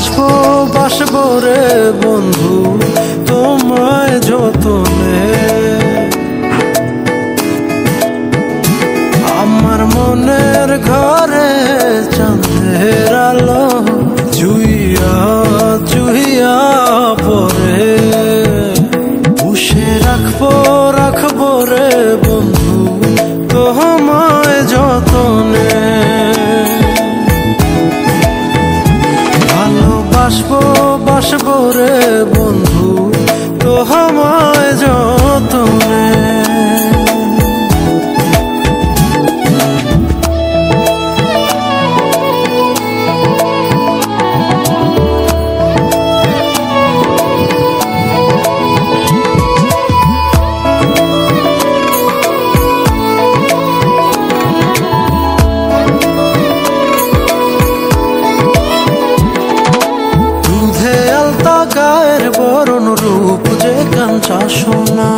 আসব বাসবো রে বন্ধু। বাসবো রে বন্ধু তো যতনে যে কাঞ্চা সোনা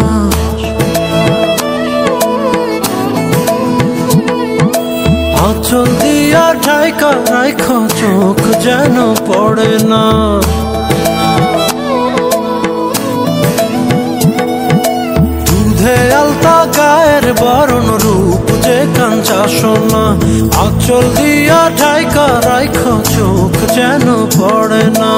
আঁচল দিয়া ঠাইকা রাইখ, চোখ যেন পড়ে না। দুধে আলতা গায়ের বরণ রূপ যে দিয়া চোখ যেন পড়ে না।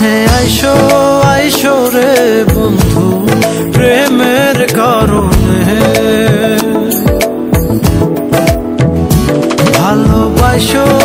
কাছে আইসো আইসো রে বন্ধু প্রেমের কারণে। ভালোবাসো